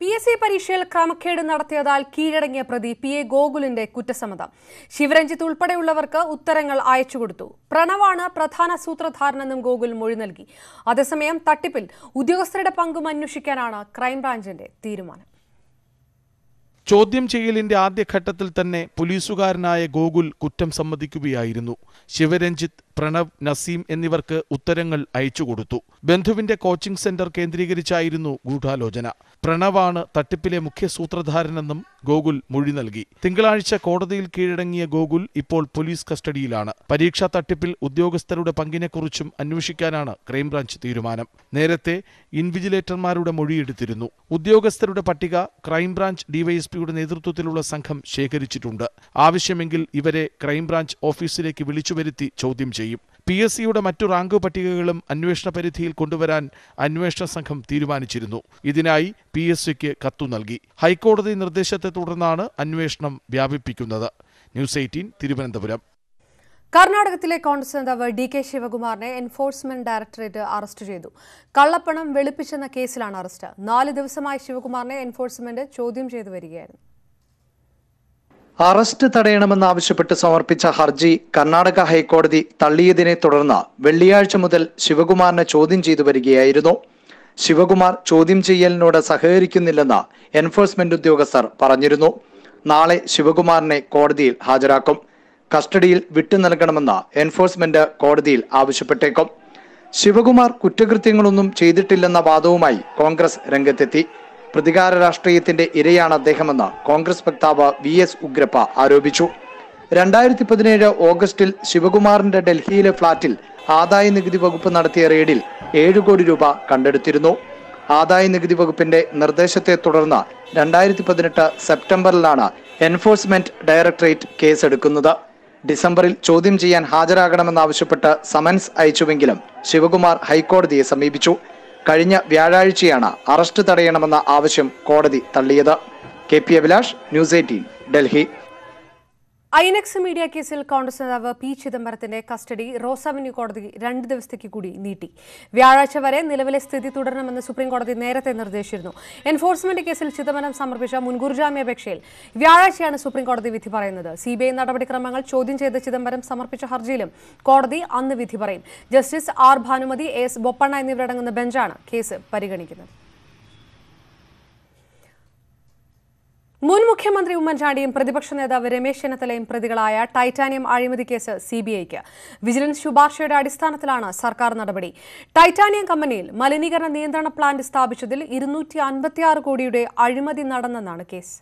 P S C പരീക്ഷയിൽ ക്രമക്കേട് നടത്തിയതാൽ കീഴടങ്ങിയ പ്രതി പി എ ഗോകുലിന്റെ കുറ്റസമ്മതം. ശിവരഞ്ജിത്ത് ഉൾപ്പെടെയുള്ളവർക്ക് ഉത്തരങ്ങൾ അയച്ചുകൊടുത്തു പ്രണവാണ് പ്രധാന സൂത്രധാരനെന്നും ഗോകുൽ മൊഴി നൽകി. അതേസമയം തട്ടിപ്പിൽ ഉദ്യോഗസ്ഥരുടെ പങ്കും അന്വേഷിക്കാനാണ് ക്രൈംബ്രാഞ്ചിന്റെ തീരുമാനം. ചോദ്യം ചെയ്യലിന്റെ ആദ്യഘട്ടത്തിൽ തന്നെ പോലീസുകാരനായ ഗോകുൽ കുറ്റം സമ്മതിക്കുകയായിരുന്നു. ശിവരഞ്ജിത്ത് പ്രണവ് നസീം എന്നിവർക്ക് ഉത്തരങ്ങൾ അയച്ചുകൊടുത്തു ബന്ധുവിന്റെ കോച്ചിംഗ് സെന്റർ കേന്ദ്രീകരിച്ചായിരുന്നു ഗൂഢാലോചന. പ്രണവാണ് തട്ടിപ്പിലെ മുഖ്യ സൂത്രധാരനെന്നും ഗോകുൽ മൊഴി നൽകി. തിങ്കളാഴ്ച കോടതിയിൽ കീഴടങ്ങിയ ഗോകുൽ ഇപ്പോൾ പോലീസ് കസ്റ്റഡിയിലാണ്. പരീക്ഷാ തട്ടിപ്പിൽ ഉദ്യോഗസ്ഥരുടെ പങ്കിനെക്കുറിച്ചും അന്വേഷിക്കാനാണ് ക്രൈംബ്രാഞ്ച് തീരുമാനം. നേരത്തെ ഇൻവിജിലേറ്റർമാരുടെ മൊഴിയെടുത്തിരുന്നു ഉദ്യോഗസ്ഥരുടെ പട്ടിക ക്രൈംബ്രാഞ്ച് ഡിവൈഎസ്പിയുടെ നേതൃത്വത്തിലുള്ള സംഘം ശേഖരിച്ചിട്ടുണ്ട്. ആവശ്യമെങ്കിൽ ഇവരെ ക്രൈംബ്രാഞ്ച് ഓഫീസിലേക്ക് വിളിച്ചുവരുത്തി ചോദ്യം ചെയ്യും. പി എസ് സിയുടെ മറ്റു റാങ്ക് പട്ടികകളും അന്വേഷണ പരിധിയിൽ കൊണ്ടുവരാൻ അന്വേഷണ സംഘം തീരുമാനിച്ചിരുന്നു. ഇതിനായി പി എസ് സിക്ക് കത്തു നൽകി. ഹൈക്കോടതി നിർദ്ദേശത്തെ തുടർന്നാണ് അന്വേഷണം വ്യാപിപ്പിക്കുന്നത്. News eighteen Thiruvananthapuram. കർണാടകത്തിലെ കോൺഗ്രസ് നേതാവ് ഡി കെ ശിവകുമാറിനെ എൻഫോഴ്സ്മെന്റ് ഡയറക്ടറേറ്റ് അറസ്റ്റ് ചെയ്തു. കള്ളപ്പണം വെളുപ്പിച്ചെന്ന കേസിലാണ് അറസ്റ്റ്. നാല് ദിവസമായി ശിവകുമാറിനെ എൻഫോഴ്സ്മെന്റ് ചോദ്യം ചെയ്തു വരികയായിരുന്നു. അറസ്റ്റ് തടയണമെന്നാവശ്യപ്പെട്ട് സമർപ്പിച്ച ഹർജി കർണാടക ഹൈക്കോടതി തള്ളിയതിനെ തുടർന്ന് വെള്ളിയാഴ്ച മുതൽ ശിവകുമാറിനെ ചോദ്യം ചെയ്തു വരികയായിരുന്നു. ശിവകുമാർ ചോദ്യം ചെയ്യലിനോട് സഹകരിക്കുന്നില്ലെന്ന് എൻഫോഴ്സ്മെന്റ് ഉദ്യോഗസ്ഥർ പറഞ്ഞിരുന്നു. നാളെ ശിവകുമാറിനെ കോടതിയിൽ ഹാജരാക്കും. കസ്റ്റഡിയിൽ വിട്ടു നൽകണമെന്ന് എൻഫോഴ്സ്മെന്റ് കോടതിയിൽ ആവശ്യപ്പെട്ടേക്കും. ശിവകുമാർ കുറ്റകൃത്യങ്ങളൊന്നും ചെയ്തിട്ടില്ലെന്ന വാദവുമായി കോൺഗ്രസ് രംഗത്തെത്തി. പ്രതികാര രാഷ്ട്രീയത്തിന്റെ ഇരയാണ് അദ്ദേഹമെന്ന് കോൺഗ്രസ് വക്താവ് വി എസ് ഉഗ്രപ്പ ആരോപിച്ചു. രണ്ടായിരത്തി പതിനേഴ് ഓഗസ്റ്റിൽ ശിവകുമാറിന്റെ ഡൽഹിയിലെ ഫ്ളാറ്റിൽ ആദായ നികുതി വകുപ്പ് നടത്തിയ റെയ്ഡിൽ ഏഴ് കോടി രൂപ കണ്ടെടുത്തിരുന്നു. ആദായ നികുതി വകുപ്പിന്റെ നിർദ്ദേശത്തെ തുടർന്ന് രണ്ടായിരത്തി പതിനെട്ട് സെപ്റ്റംബറിലാണ് എൻഫോഴ്സ്മെന്റ് ഡയറക്ടറേറ്റ് കേസെടുക്കുന്നത്. ഡിസംബറിൽ ചോദ്യം ചെയ്യാൻ ഹാജരാകണമെന്നാവശ്യപ്പെട്ട് സമൻസ് അയച്ചുവെങ്കിലും ശിവകുമാർ ഹൈക്കോടതിയെ സമീപിച്ചു. കഴിഞ്ഞ വ്യാഴാഴ്ചയാണ് അറസ്റ്റ് തടയണമെന്ന ആവശ്യം കോടതി തള്ളിയത്. K P Abhilash News Eighteen Delhi. INX media കേസിൽ കോൺഗ്രസ് നേതാവ് പി ചിദംബരത്തിന്റെ കസ്റ്റഡി റോസ് അവന്യൂ കോടതി രണ്ട് ദിവസത്തേക്ക് കൂടി നീട്ടി. വ്യാഴാഴ്ച വരെ നിലവിലെ സ്ഥിതി തുടരണമെന്ന് സുപ്രീംകോടതി നേരത്തെ നിർദ്ദേശിച്ചിരുന്നു. എൻഫോഴ്സ്മെന്റ് കേസിൽ ചിദംബരം സമർപ്പിച്ച മുൻകൂർ ജാമ്യാപേക്ഷയിൽ വ്യാഴാഴ്ചയാണ് സുപ്രീംകോടതി വിധി പറയുന്നത്. സിബിഐ നടപടിക്രമങ്ങൾ ചോദ്യം ചെയ്ത് ചിദംബരം സമർപ്പിച്ച ഹർജിയിലും കോടതി അന്ന് വിധി പറയും. Justice R Bhanumathi S Bopanna എന്നിവരടങ്ങുന്ന ബെഞ്ചാണ് കേസ് പരിഗണിക്കുന്നത്. മുൻ മുഖ്യമന്ത്രി ഉമ്മൻചാണ്ടിയും പ്രതിപക്ഷ നേതാവ് രമേശ് ചെന്നിത്തലയും പ്രതികളായ ടൈറ്റാനിയം അഴിമതി കേസ് സിബിഐക്ക് വിജിലൻസ് ശുപാർശയുടെ അടിസ്ഥാനത്തിലാണ് സർക്കാർ നടപടി. ടൈറ്റാനിയം കമ്പനിയിൽ മലിനീകരണ നിയന്ത്രണ പ്ലാന്റ് സ്ഥാപിച്ചതിൽ ഇരുന്നൂറ്റി കോടിയുടെ അഴിമതി നടന്നെന്നാണ് കേസ്.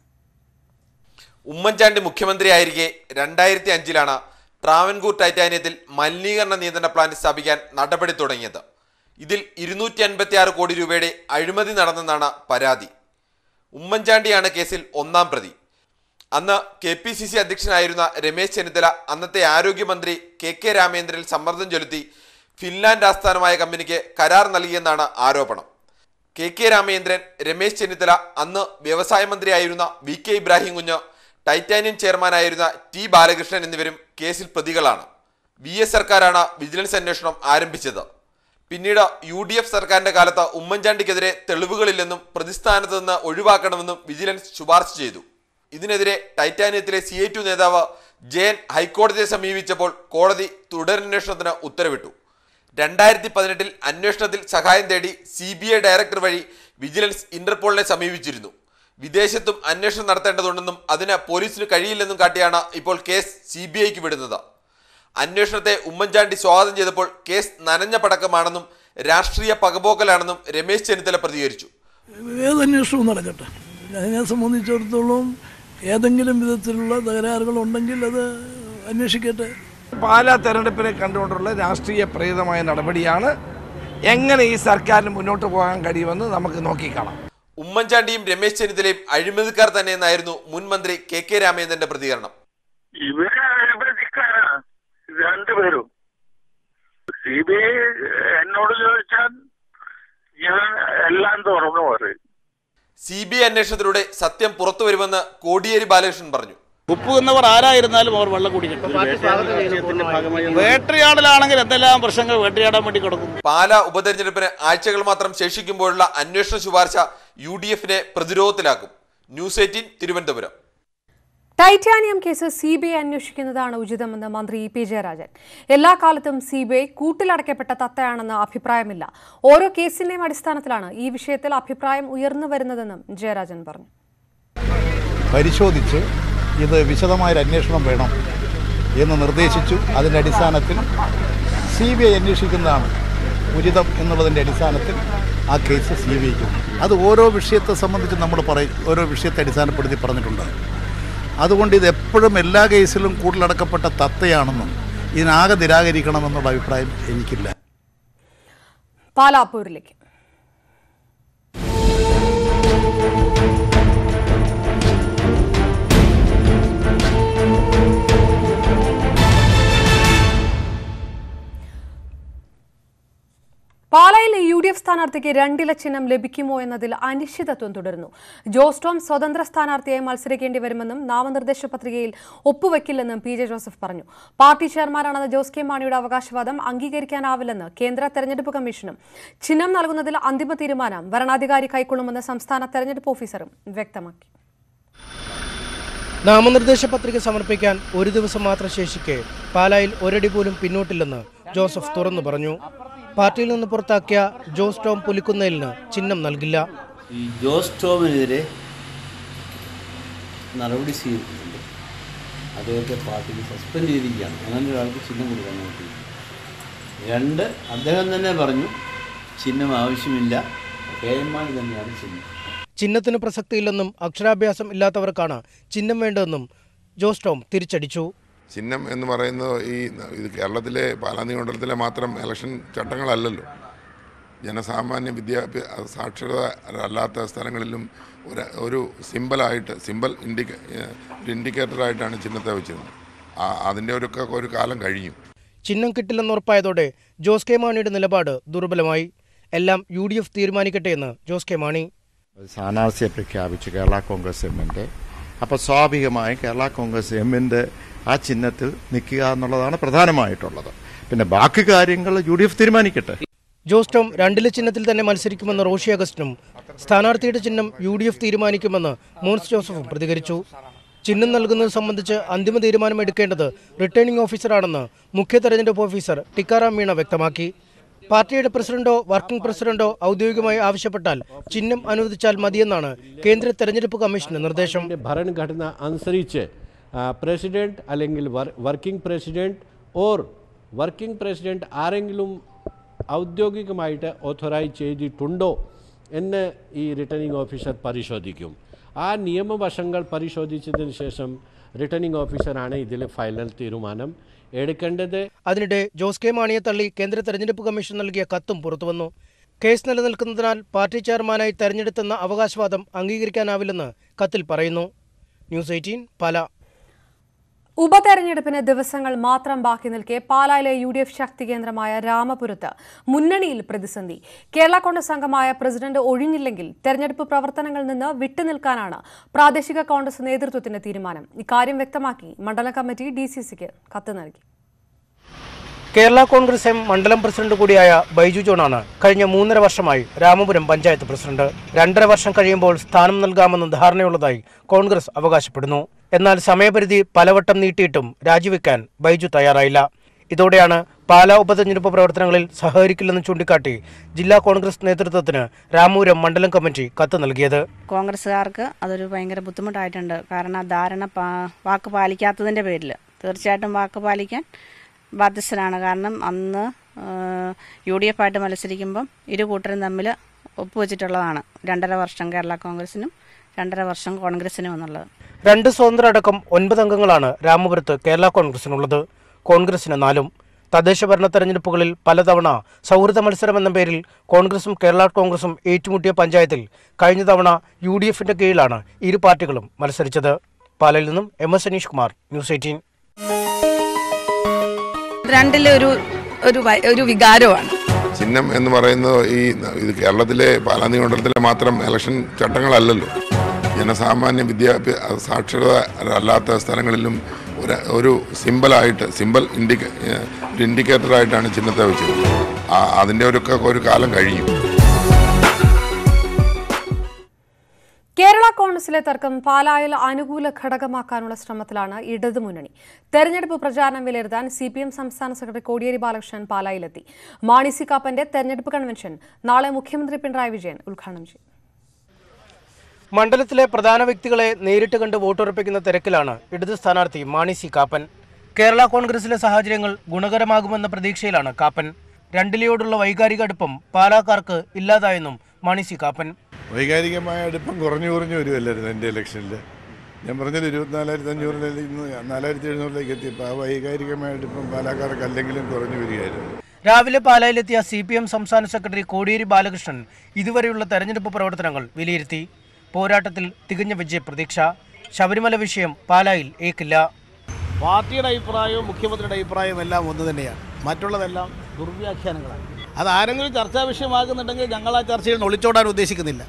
ഉമ്മൻചാണ്ടി മുഖ്യമന്ത്രിയായിരിക്കെ രണ്ടായിരത്തി അഞ്ചിലാണ് ട്രാവൻകൂർ ടൈറ്റാനിയത്തിൽ മലിനീകരണ നിയന്ത്രണ പ്ലാന്റ് സ്ഥാപിക്കാൻ നടപടി തുടങ്ങിയത്. ഇതിൽ ഇരുന്നൂറ്റി കോടി രൂപയുടെ അഴിമതി നടന്നെന്നാണ് പരാതി. ഉമ്മൻചാണ്ടിയാണ് കേസിൽ ഒന്നാം പ്രതി. അന്ന് കെ പി സി സി അധ്യക്ഷനായിരുന്ന രമേശ് ചെന്നിത്തല അന്നത്തെ ആരോഗ്യമന്ത്രി കെ കെ രാമേന്ദ്രനിൽ സമ്മർദ്ദം ചെലുത്തി ഫിൻലാൻഡ് ആസ്ഥാനമായ കമ്പനിക്ക് കരാർ നൽകിയെന്നാണ് ആരോപണം. കെ കെ രാമേന്ദ്രൻ രമേശ് ചെന്നിത്തല അന്ന് വ്യവസായ മന്ത്രിയായിരുന്ന വി കെ ഇബ്രാഹിം കുഞ്ഞ് ടൈറ്റാനിയം ചെയർമാനായിരുന്ന ടി ബാലകൃഷ്ണൻ എന്നിവരും കേസിൽ പ്രതികളാണ്. വി എസ് സർക്കാരാണ് വിജിലൻസ് അന്വേഷണം ആരംഭിച്ചത്. പിന്നീട് യു ഡി എഫ് സർക്കാരിന്റെ കാലത്ത് ഉമ്മൻചാണ്ടിക്കെതിരെ തെളിവുകളില്ലെന്നും പ്രതിസ്ഥാനത്ത് നിന്ന് ഒഴിവാക്കണമെന്നും വിജിലൻസ് ശുപാർശ ചെയ്തു. ഇതിനെതിരെ ടൈറ്റാനിയത്തിലെ സി ഐ ടു നേതാവ് ജയൻ ഹൈക്കോടതിയെ സമീപിച്ചപ്പോൾ കോടതി തുടരന്വേഷണത്തിന് ഉത്തരവിട്ടു. രണ്ടായിരത്തി പതിനെട്ടിൽ അന്വേഷണത്തിൽ സഹായം തേടി സി ബി ഐ ഡയറക്ടർ വഴി വിജിലൻസ് ഇന്റർപോളിനെ സമീപിച്ചിരുന്നു. വിദേശത്തും അന്വേഷണം നടത്തേണ്ടതുണ്ടെന്നും അതിന് പോലീസിന് കഴിയില്ലെന്നും കാട്ടിയാണ് ഇപ്പോൾ കേസ് സി ബി ഐക്ക് വിടുന്നത്. അന്വേഷണത്തെ ഉമ്മൻചാണ്ടി സ്വാഗതം ചെയ്തപ്പോൾ കേസ് നനഞ്ഞ പടക്കമാണെന്നും രാഷ്ട്രീയ പകപോക്കലാണെന്നും രമേശ് ചെന്നിത്തല പ്രതികരിച്ചു. ഏത് അന്വേഷണവും നടക്കട്ടെ. അതിനെ സംബന്ധിച്ചിടത്തോളം ഏതെങ്കിലും വിധത്തിലുള്ള തകരാറുകൾ ഉണ്ടെങ്കിൽ അത് അന്വേഷിക്കട്ടെ. പാലാ തെരഞ്ഞെടുപ്പിനെ കണ്ടുകൊണ്ടുള്ള രാഷ്ട്രീയ പ്രേരിതമായ നടപടിയാണ് എങ്ങനെ ഈ സർക്കാരിന് മുന്നോട്ട് പോകാൻ കഴിയുമെന്ന് നമുക്ക് നോക്കിക്കാണാം. ഉമ്മൻചാണ്ടിയും രമേശ് ചെന്നിത്തലയും അഴിമതിക്കാർ തന്നെയെന്നായിരുന്നു മുൻ മന്ത്രി കെ കെ രാമേന്ദ്രന്റെ പ്രതികരണം ഇവർ അഴിമതിക്കാരാ രണ്ടുപേരും സി ബി ഐ എന്നോട് ചോദിച്ചാൽ ഞാൻ എല്ലാം തുറന്നു പറയും. സി ബി ഐ അന്വേഷണത്തിലൂടെ സത്യം പുറത്തു വരുമെന്ന് കോടിയേരി ബാലകൃഷ്ണൻ പറഞ്ഞു. ഉപ്പുകുന്നവർ ആരായിരുന്നാലും അവർ വെള്ളം കുടിക്കും വേട്ടയാടലാണെങ്കിൽ എന്തെല്ലാം പ്രശ്നങ്ങൾ വേട്ടയാടാൻ വേണ്ടി കിടക്കും പാല ഉപതെരഞ്ഞെടുപ്പിന് ആഴ്ചകൾ മാത്രം ശേഷിക്കുമ്പോഴുള്ള അന്വേഷണ ശുപാർശ യു ഡി എഫിനെ പ്രതിരോധത്തിലാക്കും. News eighteen Thiruvananthapuram. Titanium case C B I അന്വേഷിക്കുന്നതാണ് ഉചിതമെന്ന് മന്ത്രി ഇ പി ജയരാജൻ. എല്ലാ കാലത്തും സി ബി ഐ കൂട്ടിലടക്കപ്പെട്ട തത്തയാണെന്ന് അഭിപ്രായമില്ല. ഓരോ കേസിന്റെയും അടിസ്ഥാനത്തിലാണ് ഈ വിഷയത്തിൽ അഭിപ്രായം ഉയർന്നു വരുന്നതെന്നും ജയരാജൻ പറഞ്ഞു. പരിശോധിച്ച് ഇത് വിശദമായൊരു അന്വേഷണം വേണം എന്ന് നിർദ്ദേശിച്ചു. അതിന്റെ അടിസ്ഥാനത്തിൽ സി ബി ഐ അന്വേഷിക്കുന്നതാണ് ഉചിതം എന്നുള്ളതിന്റെ അടിസ്ഥാനത്തിൽ ആ കേസ് സി ബി ഐക്ക് അത് ഓരോ വിഷയത്തെ സംബന്ധിച്ച് നമ്മൾ പറയും ഓരോ വിഷയത്തെ അടിസ്ഥാനപ്പെടുത്തി പറഞ്ഞിട്ടുണ്ട്. അതുകൊണ്ട് ഇത് എപ്പോഴും എല്ലാ കേസിലും കൂടുതലടക്കപ്പെട്ട തത്തയാണെന്നും ഇതിനാകെ നിരാകരിക്കണമെന്നുള്ള അഭിപ്രായം എനിക്കില്ല. പാലാപ്പൂരിലേക്ക്. ഡി എഫ് സ്ഥാനാർത്ഥിക്ക് രണ്ടില ചിഹ്നം ലഭിക്കുമോ എന്നതിൽ അനിശ്ചിതത്വം തുടരുന്നു. ജോസ് ടോം സ്വതന്ത്ര സ്ഥാനാർത്ഥിയായി മത്സരിക്കേണ്ടി വരുമെന്നും നാമനിർദ്ദേശ പത്രികയിൽ ഒപ്പുവെക്കില്ലെന്നും പി ജെ ജോസഫ് പറഞ്ഞു. പാർട്ടി ചെയർമാനാണെന്ന ജോസ് കെ മാണിയുടെ അവകാശവാദം അംഗീകരിക്കാനാവില്ലെന്ന് കേന്ദ്ര തെരഞ്ഞെടുപ്പ് കമ്മീഷനും. ചിഹ്നം നൽകുന്നതിൽ അന്തിമ തീരുമാനം വരണാധികാരി കൈക്കൊള്ളുമെന്ന് സംസ്ഥാന തെരഞ്ഞെടുപ്പ് ഓഫീസറും വ്യക്തമാക്കി. നാമനിർദ്ദേശ പത്രിക സമർപ്പിക്കാൻ ഒരു ദിവസം മാത്രം ശേഷിക്കെ പാലായിൽ ഒരടി പോലും പിന്നോട്ടില്ലെന്ന് ജോസഫ് തുറന്നു പറഞ്ഞു. പാർട്ടിയിൽ നിന്ന് പുറത്താക്കിയ ജോസ് ടോം പുലിക്കുന്നേലിന് ചിഹ്നം നൽകില്ല. ഈ ജോസ് ടോമിനെതിരെ നടപടി സ്വീകരിച്ചിട്ടുണ്ട്. അദ്ദേഹത്തെ പാർട്ടിക്ക് സസ്പെൻഡ് ചെയ്തിരിക്കുകയാണ്. അങ്ങനെ ഒരാൾക്ക് ചിഹ്നം കൊടുക്കാൻ നോക്കി രണ്ട് അദ്ദേഹം തന്നെ പറഞ്ഞു ചിഹ്നം ആവശ്യമില്ല. കെ എം മാണി തന്നെയാണ് ചിഹ്നം. ചിഹ്നത്തിന് പ്രസക്തിയില്ലെന്നും അക്ഷരാഭ്യാസം ഇല്ലാത്തവർക്കാണ് ചിഹ്നം വേണ്ടതെന്നും ജോസ് ടോം തിരിച്ചടിച്ചു. ചിഹ്നം എന്ന് പറയുന്നത് ഈ ഇത് കേരളത്തിലെ പാലാ നിയമണ്ഡലത്തിലെ മാത്രം ഇലക്ഷൻ ചട്ടങ്ങളല്ലല്ലോ. ജനസാമാന്യ വിദ്യാഭ്യാസ സാക്ഷരത അല്ലാത്ത സ്ഥലങ്ങളിലും ഒരു ഒരു സിമ്പലായിട്ട് സിമ്പൽ ഇൻഡിക്ക ഒരു ഇൻഡിക്കേറ്ററായിട്ടാണ് ചിഹ്നത്തെ വെച്ചിരുന്നത്. ആ അതിന്റെ ഒരു ഒരു കാലം കഴിഞ്ഞു. ചിഹ്നം കിട്ടില്ലെന്ന് ഉറപ്പായതോടെ ജോസ് കെ മാണിയുടെ നിലപാട് ദുർബലമായി. എല്ലാം യു ഡി എഫ് തീരുമാനിക്കട്ടെ എന്ന് ജോസ് കെ മാണി. സ്ഥാനാർത്ഥിയെ പ്രഖ്യാപിച്ചു കേരള കോൺഗ്രസ് എമ്മിന്റെ. അപ്പോൾ സ്വാഭാവികമായും കേരള കോൺഗ്രസ് എമ്മിന്റെ ആ ചിഹ്നത്തിൽ നിൽക്കുക എന്നുള്ളതാണ് പ്രധാനമായിട്ടുള്ളത്. പിന്നെ ബാക്കി കാര്യങ്ങൾ യു ഡി എഫ് തീരുമാനിക്കട്ടെ. ജോസ് ടോം രണ്ടിലെ ചിഹ്നത്തിൽ തന്നെ മത്സരിക്കുമെന്ന് റോഷി അഗസ്റ്റിനും സ്ഥാനാർത്ഥിയുടെ ചിഹ്നം യു ഡി എഫ് തീരുമാനിക്കുമെന്ന് മോൻസ് ജോസഫും പ്രതികരിച്ചു. ചിഹ്നം നൽകുന്നത് സംബന്ധിച്ച് അന്തിമ തീരുമാനം എടുക്കേണ്ടത് റിട്ടേണിംഗ് ഓഫീസറാണെന്ന് മുഖ്യ തെരഞ്ഞെടുപ്പ് ഓഫീസർ ടിക്കാറാം മീണ വ്യക്തമാക്കി. പാർട്ടിയുടെ പ്രസിഡന്റോ വർക്കിംഗ് പ്രസിഡന്റോ ഔദ്യോഗികമായി ആവശ്യപ്പെട്ടാൽ ചിഹ്നം അനുവദിച്ചാൽ മതിയെന്നാണ് കേന്ദ്ര തെരഞ്ഞെടുപ്പ് കമ്മീഷന്റെ നിർദ്ദേശം. ഭരണഘടന അനുസരിച്ച് പ്രസിഡന്റ് അല്ലെങ്കിൽ working president or working president ആരെങ്കിലും ഔദ്യോഗികമായിട്ട് ഓഥറൈസ് ചെയ്തിട്ടുണ്ടോ എന്ന് ഈ റിട്ടേണിംഗ് ഓഫീസർ പരിശോധിക്കും. ആ നിയമവശങ്ങൾ പരിശോധിച്ചതിന് ശേഷം റിട്ടേണിംഗ് ഓഫീസറാണ് ഇതിൽ ഫൈനൽ തീരുമാനം എടുക്കേണ്ടത്. അതിനിടെ ജോസ് കെ മാണിയെ തള്ളി കേന്ദ്ര തെരഞ്ഞെടുപ്പ് കമ്മീഷൻ നൽകിയ കത്തും പുറത്തുവന്നു. കേസ് നിലനിൽക്കുന്നതിനാൽ പാർട്ടി ചെയർമാനായി തെരഞ്ഞെടുത്തെന്ന അവകാശവാദം അംഗീകരിക്കാനാവില്ലെന്ന് കത്തിൽ പറയുന്നു. News eighteen Pala. ഉപതെരഞ്ഞെടുപ്പിന് ദിവസങ്ങൾ മാത്രം ബാക്കി നിൽക്കെ പാലായിലെ യു ഡി എഫ് ശക്തി കേന്ദ്രമായ രാമപുരത്ത് മുന്നണിയിൽ പ്രതിസന്ധി. കേരള കോൺഗ്രസ് അംഗമായ പ്രസിഡന്റ് ഒഴിഞ്ഞില്ലെങ്കിൽ തെരഞ്ഞെടുപ്പ് പ്രവർത്തനങ്ങളിൽ നിന്ന് വിട്ടുനിൽക്കാനാണ് പ്രാദേശിക കോൺഗ്രസ് നേതൃത്വത്തിന്റെ തീരുമാനം. ഇക്കാര്യം വ്യക്തമാക്കി മണ്ഡല കമ്മിറ്റി ഡി സി സിക്ക് കത്ത് നൽകി. കേരള കോൺഗ്രസ് എം മണ്ഡലം പ്രസിഡന്റ് കൂടിയായ ബൈജു ജോണാണ് കഴിഞ്ഞ മൂന്നര വർഷമായി രാമപുരം പഞ്ചായത്ത് പ്രസിഡന്റ്. രണ്ടര വർഷം കഴിയുമ്പോൾ സ്ഥാനം നൽകാമെന്ന് ധാരണയുള്ളതായി കോൺഗ്രസ് അവകാശപ്പെടുന്നു. എന്നാൽ സമയപരിധി പലവട്ടം നീട്ടിയിട്ടും രാജിവെക്കാൻ ബൈജു തയ്യാറായില്ല. ഇതോടെയാണ് പാലാ ഉപതെരഞ്ഞെടുപ്പ് പ്രവർത്തനങ്ങളിൽ സഹകരിക്കില്ലെന്ന് ചൂണ്ടിക്കാട്ടി ജില്ലാ കോൺഗ്രസ് നേതൃത്വത്തിന് രാമപുരം മണ്ഡലം കമ്മിറ്റി കത്ത് നൽകിയത്. കോൺഗ്രസ്സുകാർക്ക് അതൊരു ഭയങ്കര ബുദ്ധിമുട്ടായിട്ടുണ്ട്. കാരണം ധാരണ വാക്ക് പാലിക്കാത്തതിന്റെ പേരിൽ തീർച്ചയായിട്ടും വാക്ക് പാലിക്കാൻ ബാധ്യസ്ഥനാണ്. കാരണം അന്ന് യു ഡി എഫ് ആയിട്ട് മത്സരിക്കുമ്പം ഇരു കൂട്ടരും തമ്മിൽ ഒപ്പുവെച്ചിട്ടുള്ളതാണ്. രണ്ടര വർഷം കേരള കോൺഗ്രസിനും രണ്ടര വർഷം കോൺഗ്രസിനും എന്നുള്ളത്. രണ്ട് സ്വതന്ത്ര അടക്കം ഒൻപത് അംഗങ്ങളാണ് രാമപുരത്ത് കേരള കോൺഗ്രസിനുള്ളത്. കോൺഗ്രസിന് നാലും. തദ്ദേശ ഭരണ തെരഞ്ഞെടുപ്പുകളിൽ പലതവണ സൗഹൃദ മത്സരം എന്ന പേരിൽ കോൺഗ്രസും കേരള കോൺഗ്രസും ഏറ്റുമുട്ടിയ പഞ്ചായത്തിൽ കഴിഞ്ഞ തവണ യു ഡി എഫിന്റെ കീഴിലാണ് ഇരു പാർട്ടികളും മത്സരിച്ചത്. പാലയിൽ നിന്നും M S Anish Kumar news eighteen. രണ്ടിലെ ഒരു ഒരു ഒരു വികാരമാണ്. ചിഹ്നം എന്ന് പറയുന്നത് ഈ ഇത് കേരളത്തിലെ പാലാ നിയമണ്ഡലത്തിലെ മാത്രം ഇലക്ഷൻ ചട്ടങ്ങളല്ലല്ലോ. ജനസാമാന്യ വിദ്യാഭ്യാസ സാക്ഷരത അല്ലാത്ത സ്ഥലങ്ങളിലും ഒരു ഒരു സിമ്പലായിട്ട് സിമ്പൽ ഇൻഡിക്ക ആയിട്ടാണ് ഇൻഡിക്കേറ്ററായിട്ടാണ് ചിഹ്നത്തെ വെച്ചത്. അതിന്റെ ഒരു ഒരു കാലം കഴിയും കോൺഗ്രസിലെ തർക്കം പാലായിൽ അനുകൂല ഘടകമാക്കാനുള്ള ശ്രമത്തിലാണ് ഇടതുമുന്നണി. തെരഞ്ഞെടുപ്പ് പ്രചാരണം വിലയിരുത്താൻ സി പി എം സംസ്ഥാന സെക്രട്ടറി കോടിയേരി ബാലകൃഷ്ണൻ പാലായിലെത്തി. മാണി സി കാപ്പന്റെ തെരഞ്ഞെടുപ്പ് കൺവെൻഷൻ നാളെ മുഖ്യമന്ത്രി പിണറായി വിജയൻ ഉദ്ഘാടനം ചെയ്യും. മണ്ഡലത്തിലെ പ്രധാന വ്യക്തികളെ നേരിട്ട് കണ്ട് വോട്ടുറപ്പിക്കുന്ന തിരക്കിലാണ് ഇടതു സ്ഥാനാർത്ഥി മാണി സി കാപ്പൻ. കേരള കോൺഗ്രസിലെ സാഹചര്യങ്ങൾ ഗുണകരമാകുമെന്ന പ്രതീക്ഷയിലാണ് കാപ്പൻ. രണ്ടിലയോടുള്ള വൈകാരിക അടുപ്പം പാലാക്കാർക്ക് ഇല്ലാതായെന്നും മാണി സി കാപ്പൻ. വൈകാരികമായ അടുപ്പം കുറഞ്ഞു കുറഞ്ഞു വരുമല്ലായിരുന്നു എന്റെ ഇലക്ഷനിൽ. ഞാൻ പറഞ്ഞത് ഇരുപത്തിനാലായിരത്തി അഞ്ഞൂറിൽ ഇന്ന് നാലായിരത്തി എഴുന്നൂറിലേക്ക് എത്തിയപ്പോൾ ആ വൈകാരികമായ അടുപ്പം പാലാക്കാർക്ക് അല്ലെങ്കിലും കുറഞ്ഞു വരികയായിരുന്നു. രാവിലെ പാലായിലെത്തിയ സി പി എം സംസ്ഥാന സെക്രട്ടറി കോടിയേരി ബാലകൃഷ്ണൻ ഇതുവരെയുള്ള തെരഞ്ഞെടുപ്പ് പ്രവർത്തനങ്ങൾ വിലയിരുത്തി. പോരാട്ടത്തിൽ തികഞ്ഞ വിജയ പ്രതീക്ഷ. ശബരിമല വിഷയം പാലായിൽ ഏക്കില്ല. പാർട്ടിയുടെ അഭിപ്രായവും മുഖ്യമന്ത്രിയുടെ അഭിപ്രായവും എല്ലാം ഒന്ന് തന്നെയാണ്. മറ്റുള്ളതെല്ലാം ദുർവ്യാഖ്യാനങ്ങളാണ്. അത് ആരെങ്കിലും ചർച്ചാ വിഷയമാകുന്നുണ്ടെങ്കിൽ ഞങ്ങൾ ആ ചർച്ചയിൽ നിന്ന് ഒളിച്ചോടാൻ ഉദ്ദേശിക്കുന്നില്ല.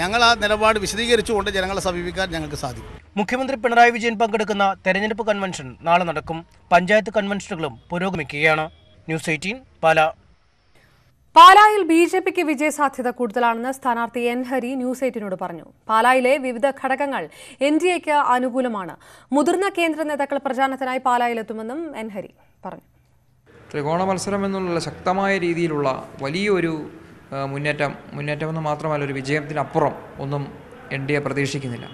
ഞങ്ങൾ ആ നിലപാട് വിശദീകരിച്ചുകൊണ്ട് ജനങ്ങളെ സമീപിക്കാൻ ഞങ്ങൾക്ക് സാധിക്കും. മുഖ്യമന്ത്രി പിണറായി വിജയൻ പങ്കെടുക്കുന്ന തെരഞ്ഞെടുപ്പ് കൺവെൻഷൻ നാളെ നടക്കും. പഞ്ചായത്ത് കൺവെൻഷനുകളും പുരോഗമിക്കുകയാണ്. News eighteen Pala. പാലായിൽ ബി ജെ പിക്ക് വിജയസാധ്യത കൂടുതലാണെന്ന് സ്ഥാനാർത്ഥി എൻ ഹരി ന്യൂസ് എയ്റ്റിനോട് പറഞ്ഞു. പാലായിലെ വിവിധ ഘടകങ്ങൾ എൻ ഡി എക്ക് അനുകൂലമാണ്. മുതിർന്ന കേന്ദ്ര നേതാക്കൾ പ്രചാരണത്തിനായി പാലായിലെത്തുമെന്നും എൻ ഹരി പറഞ്ഞു. ത്രികോണ മത്സരം എന്നുള്ള ശക്തമായ രീതിയിലുള്ള വലിയൊരു മുന്നേറ്റം മുന്നേറ്റം മുന്നേറ്റമെന്ന് മാത്രമല്ല ഒരു വിജയത്തിനപ്പുറം ഒന്നും എൻ ഡി എ പ്രതീക്ഷിക്കുന്നില്ല.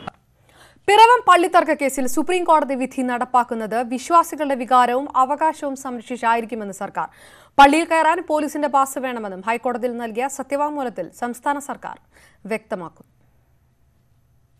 പിറവം പള്ളിത്തർക്ക കേസിൽ സുപ്രീം കോടതി വിധി നടപ്പാക്കുന്നത് വിശ്വാസികളുടെ വികാരവും അവകാശവും സംരക്ഷിച്ചായിരിക്കുമെന്ന് സർക്കാർ. പള്ളിയിൽ കയറാൻ പോലീസിന്റെ പാസ് വേണമെന്നും ഹൈക്കോടതിയിൽ നൽകിയ സത്യവാങ്മൂലത്തിൽ സംസ്ഥാന സർക്കാർ വ്യക്തമാക്കുന്നു.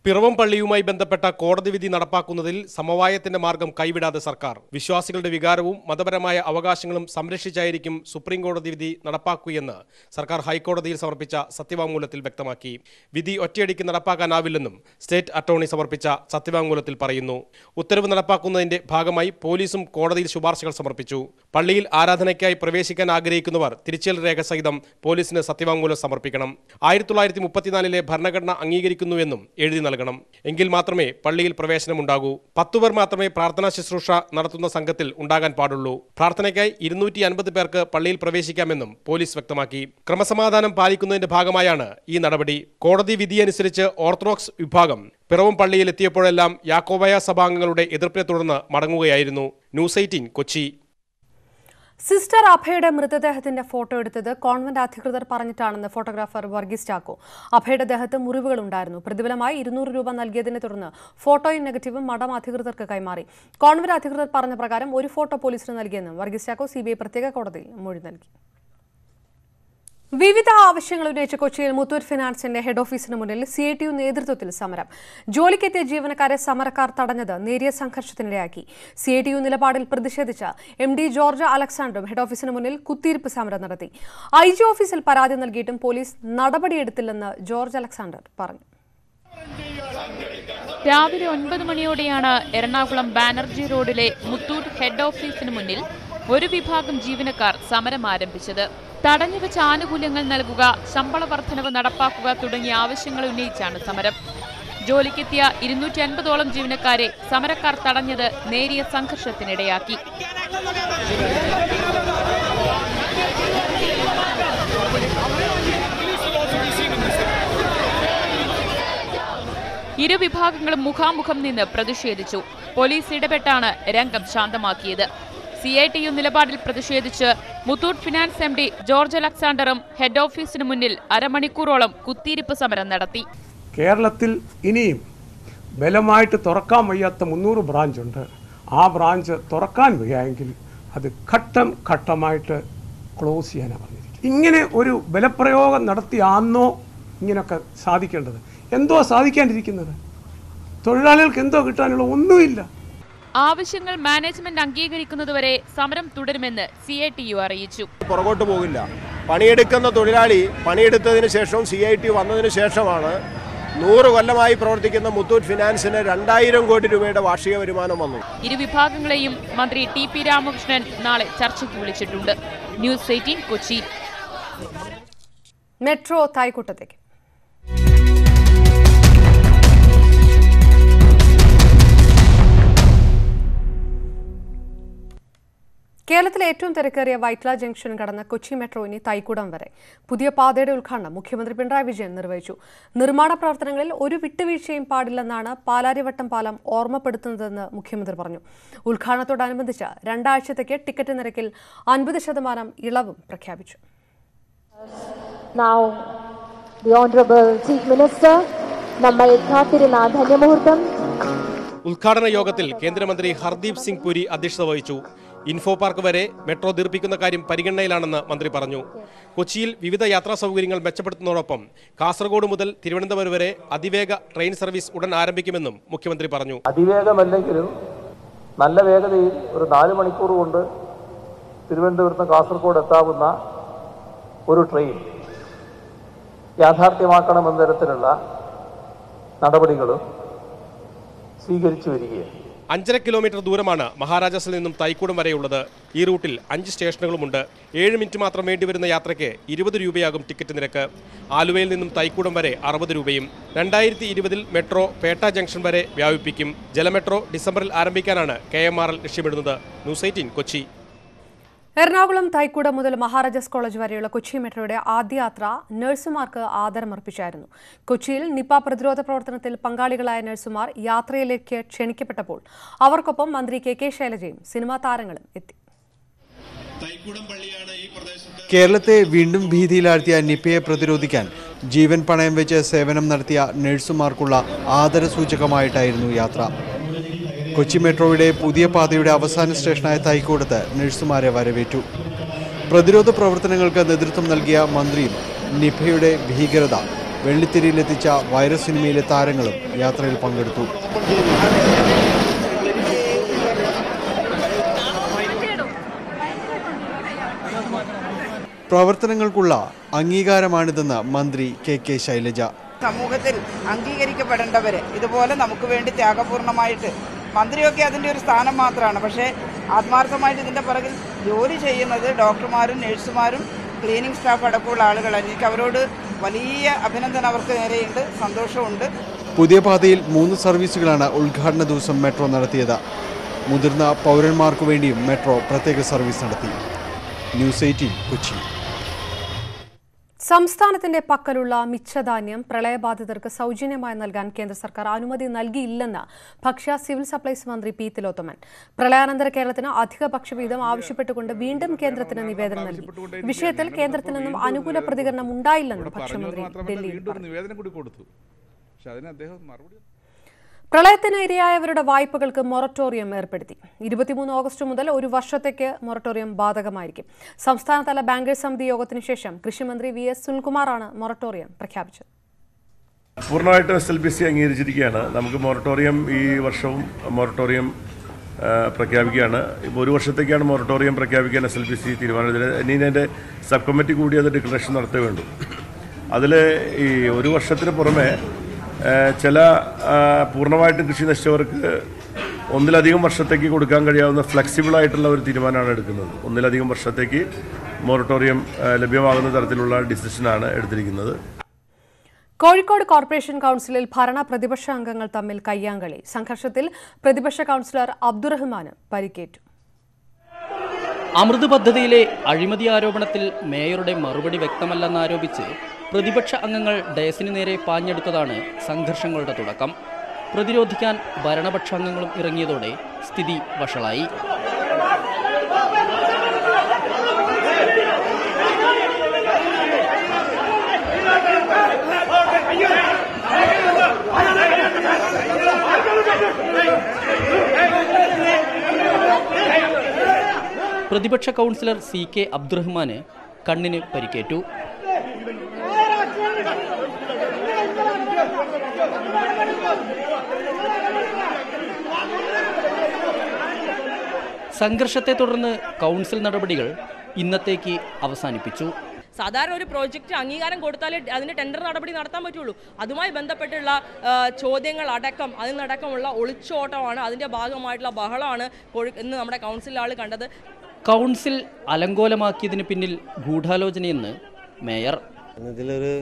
പിറവം പള്ളിയുമായി ബന്ധപ്പെട്ട കോടതി വിധി നടപ്പാക്കുന്നതിൽ സമവായത്തിന്റെ മാർഗം കൈവിടാതെ സർക്കാർ. വിശ്വാസികളുടെ വികാരവും മതപരമായ അവകാശങ്ങളും സംരക്ഷിച്ചായിരിക്കും സുപ്രീം കോടതി വിധി നടപ്പാക്കുകയെന്ന് സർക്കാർ ഹൈക്കോടതിയിൽ സമർപ്പിച്ച സത്യവാങ്മൂലത്തിൽ വ്യക്തമാക്കി. വിധി ഒറ്റയടിക്ക് നടപ്പാക്കാനാവില്ലെന്നും സ്റ്റേറ്റ് അറ്റോർണി സമർപ്പിച്ച സത്യവാങ്മൂലത്തിൽ പറയുന്നു. ഉത്തരവ് നടപ്പാക്കുന്നതിന്റെ ഭാഗമായി പോലീസും കോടതിയിൽ ശുപാർശകൾ സമർപ്പിച്ചു. പള്ളിയിൽ ആരാധനയ്ക്കായി പ്രവേശിക്കാൻ ആഗ്രഹിക്കുന്നവർ തിരിച്ചൽ രേഖ സഹിതം പോലീസിന് സത്യവാങ്മൂലം സമർപ്പിക്കണം. ആയിരത്തി തൊള്ളായിരത്തി മുപ്പത്തിനാലിലെ ഭരണഘടന അംഗീകരിക്കുന്നുവെന്നും എഴുതി നൽകണം. എങ്കിൽ മാത്രമേ പള്ളിയിൽ പ്രവേശനമുണ്ടാകൂ. പത്തുപേർ മാത്രമേ പ്രാർത്ഥനാ ശുശ്രൂഷ നടത്തുന്ന സംഘത്തിൽ ഉണ്ടാകാൻ പാടുള്ളൂ. പ്രാർത്ഥനയ്ക്കായി ഇരുന്നൂറ്റി അൻപത് പേർക്ക് പള്ളിയിൽ പ്രവേശിക്കാമെന്നും പോലീസ് വ്യക്തമാക്കി. ക്രമസമാധാനം പാലിക്കുന്നതിന്റെ ഭാഗമായാണ് ഈ നടപടി. കോടതി വിധിയനുസരിച്ച് ഓർത്തഡോക്സ് വിഭാഗം പിറവും പള്ളിയിൽ എത്തിയപ്പോഴെല്ലാം യാക്കോബായ സഭാംഗങ്ങളുടെ എതിർപ്പിനെ തുടർന്ന് മടങ്ങുകയായിരുന്നു. News eighteen Kochi. സിസ്റ്റർ അഭയുടെ മൃതദേഹത്തിന്റെ ഫോട്ടോ എടുത്തത് കോൺവെന്റ് അധികൃതർ പറഞ്ഞിട്ടാണെന്ന് ഫോട്ടോഗ്രാഫർ വർഗീസ് ചാക്കോ. അഭയുടെ ദേഹത്ത് മുറിവുകളുണ്ടായിരുന്നു പ്രതിഫലമായി ഇരുന്നൂറ് രൂപ നൽകിയതിനെ തുടർന്ന് ഫോട്ടോയും നെഗറ്റീവും മഠം അധികൃതർക്ക് കൈമാറി. കോൺവെന്റ് അധികൃതർ പറഞ്ഞ പ്രകാരം ഒരു ഫോട്ടോ പോലീസിന് നൽകിയെന്നും വർഗീസ് ചാക്കോ സിബിഐ പ്രത്യേക കോടതിയിൽ മൊഴി നൽകി. വിവിധ ആവശ്യങ്ങൾ ഉന്നയിച്ച് കൊച്ചിയിൽ മുത്തൂറ്റ് ഫിനാൻസിന്റെ ഹെഡ് ഓഫീസിന് മുന്നിൽ സി ഐ ടി യു നേതൃത്വത്തിൽ സമരം. ജോലിക്കെത്തിയ ജീവനക്കാരെ സമരക്കാർ തടഞ്ഞത് നേരിയ സംഘർഷത്തിനിടയാക്കി. സി ഐ ടി യു നിലപാടിൽ പ്രതിഷേധിച്ച് എം ഡി ജോർജ് അലക്സാണ്ടറും ഹെഡ് ഓഫീസിന് മുന്നിൽ കുത്തിയിരിപ്പ് സമരം നടത്തി. ഐ ജി ഓഫീസിൽ പരാതി നൽകിയിട്ടും പോലീസ് നടപടിയെടുത്തില്ലെന്ന് ജോർജ് അലക്സാണ്ടർ പറഞ്ഞു. രാവിലെ ഒൻപത് മണിയോടെയാണ് എറണാകുളം ബാനർജി റോഡിലെ മുത്തൂറ്റ് ഹെഡ് ഓഫീസിന് മുന്നിൽ ഒരു വിഭാഗം ജീവനക്കാർ സമരം ആരംഭിച്ചത്. തടഞ്ഞുവെച്ച ആനുകൂല്യങ്ങൾ നൽകുക ശമ്പള വർധനവ് നടപ്പാക്കുക തുടങ്ങിയ ആവശ്യങ്ങൾ ഉന്നയിച്ചാണ് സമരം. ജോലിക്കെത്തിയ ഇരുന്നൂറ്റി അൻപതോളം ജീവനക്കാരെ സമരക്കാർ തടഞ്ഞത് നേരിയ സംഘർഷത്തിനിടയാക്കി. ഇരുവിഭാഗങ്ങളും മുഖാമുഖം നിന്ന് പ്രതിഷേധിച്ചു. പോലീസ് ഇടപെട്ടാണ് രംഗം ശാന്തമാക്കിയത്. സി ഐ ടി യു നിലപാടിൽ പ്രതിഷേധിച്ച് Muthoot finance M D George അലക്സാണ്ടറും head ഓഫീസിന് മുന്നിൽ അരമണിക്കൂറോളം കുത്തിയിരിപ്പ് സമരം നടത്തി. കേരളത്തിൽ ഇനിയും ബലമായിട്ട് തുറക്കാൻ വയ്യാത്ത മുന്നൂറ് ബ്രാഞ്ചുണ്ട് ആ ബ്രാഞ്ച് തുറക്കാൻ വയ്യായെങ്കിൽ അത് ഘട്ടം ഘട്ടമായിട്ട് ക്ലോസ് ചെയ്യാനാണ് പറഞ്ഞിരിക്കുന്നത്. ഇങ്ങനെ ഒരു ബലപ്രയോഗം നടത്തിയാന്നോ ഇങ്ങനെയൊക്കെ സാധിക്കേണ്ടത്? എന്തോ സാധിക്കാണ്ടിരിക്കുന്നത്? തൊഴിലാളികൾക്ക് എന്തോ കിട്ടാനുള്ള ഒന്നുമില്ല. ആവശ്യങ്ങൾ മാനേജ്മെന്റ് അംഗീകരിക്കുന്നതുവരെ സമരം തുടരുമെന്ന് സി ഐ ടി യു അറിയിച്ചു. പുറകോട്ട് പോകില്ല. പണിയെടുക്കുന്ന തൊഴിലാളി പണിയെടുത്തതിന് ശേഷം സി ഐ ടി വന്നതിന് ശേഷമാണ് നൂറ് കൊല്ലമായി പ്രവർത്തിക്കുന്ന മുത്തൂറ്റ് ഫിനാൻസിന് രണ്ടായിരം കോടി രൂപയുടെ വാർഷിക വരുമാനം വന്നു. ഇരുവിഭാഗങ്ങളെയും മന്ത്രി ടി പി രാമകൃഷ്ണൻ നാളെ ചർച്ചയ്ക്ക് വിളിച്ചിട്ടുണ്ട്. News eighteen Kochi. മെട്രോ തായ്ക്കുട്ടത്തേക്ക്. കേരളത്തിലെ ഏറ്റവും തിരക്കേറിയ വൈറ്റ്ല ജംഗ്ഷൻ കടന്ന കൊച്ചി മെട്രോ ഇനി തൈക്കുടം വരെ. പുതിയ പാതയുടെ ഉദ്ഘാടനം മുഖ്യമന്ത്രി പിണറായി വിജയൻ നിർവഹിച്ചു. നിർമ്മാണ പ്രവർത്തനങ്ങളിൽ ഒരു വിട്ടുവീഴ്ചയും പാടില്ലെന്നാണ് പാലാരിവട്ടം പാലം ഓർമ്മപ്പെടുത്തുന്നതെന്ന് മുഖ്യമന്ത്രി പറഞ്ഞു. ഉദ്ഘാടനത്തോടനുബന്ധിച്ച് രണ്ടാഴ്ചത്തേക്ക് ടിക്കറ്റ് നിരക്കിൽ അൻപത് ശതമാനം ഇളവും പ്രഖ്യാപിച്ചു. Now, the Honorable Chief നമ്മൾ കാത്തിരുന്ന ധന്യമുഹൂർത്തം ഉദ്ഘാടന യോഗത്തിൽ കേന്ദ്രമന്ത്രി ഹർദീപ് സിംഗ് പുരി അധ്യക്ഷത വഹിച്ചു. ഇൻഫോ പാർക്ക് വരെ മെട്രോ ദീർപ്പിക്കുന്ന കാര്യം പരിഗണനയിലാണെന്ന് മന്ത്രി പറഞ്ഞു. കൊച്ചിയിൽ വിവിധ യാത്രാ സൗകര്യങ്ങൾ മെച്ചപ്പെടുത്തുന്നതോടൊപ്പം കാസർഗോഡ് മുതൽ തിരുവനന്തപുരം വരെ അതിവേഗ ട്രെയിൻ സർവീസ് ഉടൻ ആരംഭിക്കുമെന്നും മുഖ്യമന്ത്രി പറഞ്ഞു. അതിവേഗമല്ലെങ്കിലും നല്ല വേഗതയിൽ ഒരു നാല് മണിക്കൂർ കൊണ്ട് തിരുവനന്തപുരത്ത് കാസർഗോഡ് എത്താവുന്ന ഒരു ട്രെയിൻ യാഥാർത്ഥ്യമാക്കണമെന്ന തരത്തിലുള്ള നടപടികളും സ്വീകരിച്ചു വരികയാണ്. അഞ്ചര കിലോമീറ്റർ ദൂരമാണ് മഹാരാജാസിൽ നിന്നും തൈക്കൂടം വരെയുള്ളത്. ഈ റൂട്ടിൽ അഞ്ച് സ്റ്റേഷനുകളുമുണ്ട്. ഏഴ് മിനിറ്റ് മാത്രം വേണ്ടിവരുന്ന യാത്രയ്ക്ക് ഇരുപത് രൂപയാകും ടിക്കറ്റ് നിരക്ക്. ആലുവയിൽ നിന്നും തൈക്കൂടം വരെ അറുപത് രൂപയും രണ്ടായിരത്തി ഇരുപതിൽ മെട്രോ പേട്ട ജംഗ്ഷൻ വരെ വ്യാപിപ്പിക്കും. ജലമെട്രോ ഡിസംബറിൽ ആരംഭിക്കാനാണ് കെ ലക്ഷ്യമിടുന്നത്. News eighteen Kochi. Ernakulam Thykoodam മുതൽ മഹാരാജാസ് കോളേജ് വരെയുള്ള കൊച്ചി മെട്രോയുടെ ആദ്യ യാത്ര നഴ്സുമാർക്ക് ആദരമർപ്പിച്ചായിരുന്നു. കൊച്ചിയിൽ നിപ പ്രതിരോധ പ്രവർത്തനത്തിൽ പങ്കാളികളായ നഴ്സുമാർ യാത്രയിലേക്ക് ക്ഷണിക്കപ്പെട്ടപ്പോൾ അവർക്കൊപ്പം മന്ത്രി കെ കെ ശൈലജയും സിനിമാ താരങ്ങളും എത്തി. കേരളത്തെ വീണ്ടും ഭീതിയിലാഴ്ത്തിയ നിപയെ പ്രതിരോധിക്കാൻ ജീവൻ പണയം വെച്ച് സേവനം നടത്തിയ നഴ്സുമാർക്കുള്ള ആദരസൂചകമായിട്ടായിരുന്നു യാത്ര. കൊച്ചി മെട്രോയുടെ പുതിയ പാതയുടെ അവസാന സ്റ്റേഷനായ തൈക്കോടത്ത് നഴ്സുമാരെ വരവേറ്റു. പ്രതിരോധ പ്രവർത്തനങ്ങൾക്ക് നേതൃത്വം നൽകിയ മന്ത്രിയും നിഫയുടെ ഭീകരത വെള്ളിത്തിരിയിലെത്തിച്ച വൈറസ് സിനിമയിലെ താരങ്ങളും യാത്രയിൽ പങ്കെടുത്തു. പ്രവർത്തനങ്ങൾക്കുള്ള അംഗീകാരമാണിതെന്ന് മന്ത്രി കെ കെ ശൈലജ. സമൂഹത്തിൽ അംഗീകരിക്കപ്പെടേണ്ടവരെ ഇതുപോലെ നമുക്ക് വേണ്ടി ത്യാഗപൂർണമായിട്ട് മന്ത്രിയൊക്കെ അതിന്റെ ഒരു സ്ഥാനം മാത്രമാണ്. പക്ഷേ ആത്മാർത്ഥമായിട്ട് ഇതിന്റെ പുറകിൽ ജോലി ചെയ്യുന്നത് ഡോക്ടർമാരും നഴ്സുമാരും ക്ലീനിങ് സ്റ്റാഫ് അടക്കമുള്ള ആളുകളാണ്. എനിക്ക് അവരോട് വലിയ അഭിനന്ദനം അവർക്ക് നേരെയുണ്ട്. സന്തോഷമുണ്ട്. പുതിയ പാതയിൽ മൂന്ന് സർവീസുകളാണ് ഉദ്ഘാടന ദിവസം മെട്രോ നടത്തിയത്. മുതിർന്ന പൗരന്മാർക്ക് വേണ്ടിയും മെട്രോ പ്രത്യേക സർവീസ് നടത്തി. News eighteen Kochi. സംസ്ഥാനത്തിന്റെ പക്കലുള്ള മിച്ചധാന്യം പ്രളയബാധിതർക്ക് സൗജന്യമായി നൽകാൻ കേന്ദ്ര സർക്കാർ അനുമതി നൽകിയില്ലെന്ന് ഭക്ഷ്യ സിവിൽ സപ്ലൈസ് മന്ത്രി പി തിലോത്തമൻ. പ്രളയാനന്തര കേരളത്തിന് അധിക ഭക്ഷ്യവീതം ആവശ്യപ്പെട്ടുകൊണ്ട് വീണ്ടും കേന്ദ്രത്തിന് നിവേദനം നൽകി. വിഷയത്തിൽ കേന്ദ്രത്തിൽ നിന്നും അനുകൂല പ്രതികരണം ഉണ്ടായില്ലെന്ന് ഭക്ഷ്യമന്ത്രി ഡൽഹിയിൽ നിവേദനം കൂടി കൊടുത്തു. പക്ഷെ അതിന് അദ്ദേഹം മറുപടി പ്രളയത്തിന് ഇരയായവരുടെ വായ്പകൾക്ക് മൊറട്ടോറിയം ഏർപ്പെടുത്തി. ഇരുപത്തിമൂന്ന് ഓഗസ്റ്റ് മുതൽ ഒരു വർഷത്തേക്ക് മൊറട്ടോറിയം ബാധകമായിരിക്കും. സംസ്ഥാനതല ബാങ്കേഴ്സ് സമിതി യോഗത്തിന് ശേഷം കൃഷിമന്ത്രി വി എസ് സുനിൽകുമാറാണ് മൊറട്ടോറിയം പ്രഖ്യാപിച്ചത്. പൂർണമായിട്ടും എസ് എൽ ബി സി അംഗീകരിച്ചിരിക്കുകയാണ്. നമുക്ക് മൊറട്ടോറിയം ഈ വർഷവും മൊറട്ടോറിയം പ്രഖ്യാപിക്കുകയാണ്. ഇപ്പോൾ ഒരു വർഷത്തേക്കാണ് മൊറട്ടോറിയം പ്രഖ്യാപിക്കാൻ എസ് എൽ ബി സി തീരുമാനമെടുത്തത് ഇനി എന്റെ സബ് കമ്മിറ്റി കൂടി അത് ഡിക്ലറേഷൻ നടത്തേ വേണ്ടു. അതിൽ ഈ ഒരു വർഷത്തിന് പുറമെ ചില പൂർണമായിട്ട് കൃഷി നശിച്ചവർക്ക് ഒന്നിലധികം വർഷത്തേക്ക് കൊടുക്കാൻ കഴിയാവുന്ന ഫ്ലെക്സിബിൾ ആയിട്ടുള്ള ഒരു തീരുമാനമാണ് എടുക്കുന്നത്. ഒന്നിലധികം വർഷത്തേക്ക് മൊറട്ടോറിയം ലഭ്യമാകുന്ന തരത്തിലുള്ള ഡിസിഷനാണ് എടുത്തിരിക്കുന്നത്. കോഴിക്കോട് കോർപ്പറേഷൻ കൌൺസിലിൽ ഭരണ പ്രതിപക്ഷ അംഗങ്ങൾ തമ്മിൽ കയ്യാങ്കളി. സംഘർഷത്തിൽ പ്രതിപക്ഷ കൌൺസിലർ അബ്ദുറഹ്മാന് പരിക്കേറ്റു. അമൃത് പദ്ധതിയിലെ അഴിമതി ആരോപണത്തിൽ മേയറുടെ മറുപടി വ്യക്തമല്ലെന്നാരോപിച്ച് പ്രതിപക്ഷ അംഗങ്ങൾ ഡയസിന് നേരെ പാഞ്ഞെടുത്തതാണ് സംഘർഷങ്ങളുടെ തുടക്കം. പ്രതിരോധിക്കാൻ ഭരണപക്ഷ അംഗങ്ങളും ഇറങ്ങിയതോടെ സ്ഥിതി വഷളായി. പ്രതിപക്ഷ കൗൺസിലർ സി കെ അബ്ദുറഹ്മാന് കണ്ണിന് പരിക്കേറ്റു. സംഘർഷത്തെ തുടർന്ന് കൗൺസിൽ നടപടികൾ ഇന്നത്തേക്ക് അവസാനിപ്പിച്ചു. സാധാരണ ഒരു പ്രോജക്റ്റ് അംഗീകാരം കൊടുത്താലേ അതിന് ടെൻഡർ നടപടി നടത്താൻ പറ്റുള്ളൂ. അതുമായി ബന്ധപ്പെട്ടുള്ള ചോദ്യങ്ങൾ അടക്കം അതിനടക്കമുള്ള ഒളിച്ചോട്ടമാണ്. അതിന്റെ ഭാഗമായിട്ടുള്ള ബഹളമാണ് കോഴി ഇന്ന് നമ്മുടെ കൗൺസിലിൽ ആൾ കണ്ടത്. കൗൺസിൽ അലങ്കോലമാക്കിയതിന് പിന്നിൽ ഗൂഢാലോചനയെന്ന് മേയർ. ഇതിലൊരു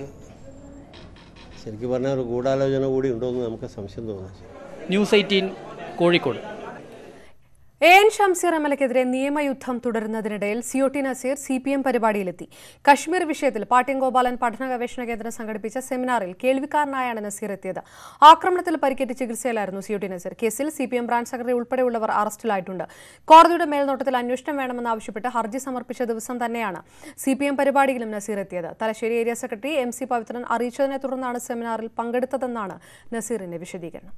ശരിക്കും പറഞ്ഞാൽ ഒരു ഗൂഢാലോചന കൂടി ഉണ്ടോ എന്ന് നമുക്ക് സംശയം തോന്നുന്നു. News eighteen Kozhikode. A N Shamseer എക്കെതിരെ നിയമയുദ്ധം തുടരുന്നതിനിടയിൽ C O T Naseer C P M പരിപാടിയിലെത്തി. Kashmir വിഷയത്തിൽ പാട്യം ഗോപാലൻ പഠന ഗവേഷണ കേന്ദ്രം സംഘടിപ്പിച്ച സെമിനാറിൽ കേൾവിക്കാരനായാണ് നസീർ എത്തിയത്. ആക്രമണത്തിൽ പരിക്കേറ്റ് ചികിത്സയിലായിരുന്നു സിഒ ടി നസീർ കേസിൽ C P M branch secretary ഉൾപ്പെടെയുള്ളവർ അറസ്റ്റിലായിട്ടുണ്ട്. കോടതിയുടെ മേൽനോട്ടത്തിൽ അന്വേഷണം വേണമെന്നാവശ്യപ്പെട്ട് ഹർജി സമർപ്പിച്ച ദിവസം തന്നെയാണ് സി പി എം പരിപാടിയിലും നസീർ എത്തിയത്. Thalassery area secretary M C Pavithran അറിയിച്ചതിനെ തുടർന്നാണ് സെമിനാറിൽ പങ്കെടുത്തതെന്നാണ് നസീറിന്റെ വിശദീകരണം.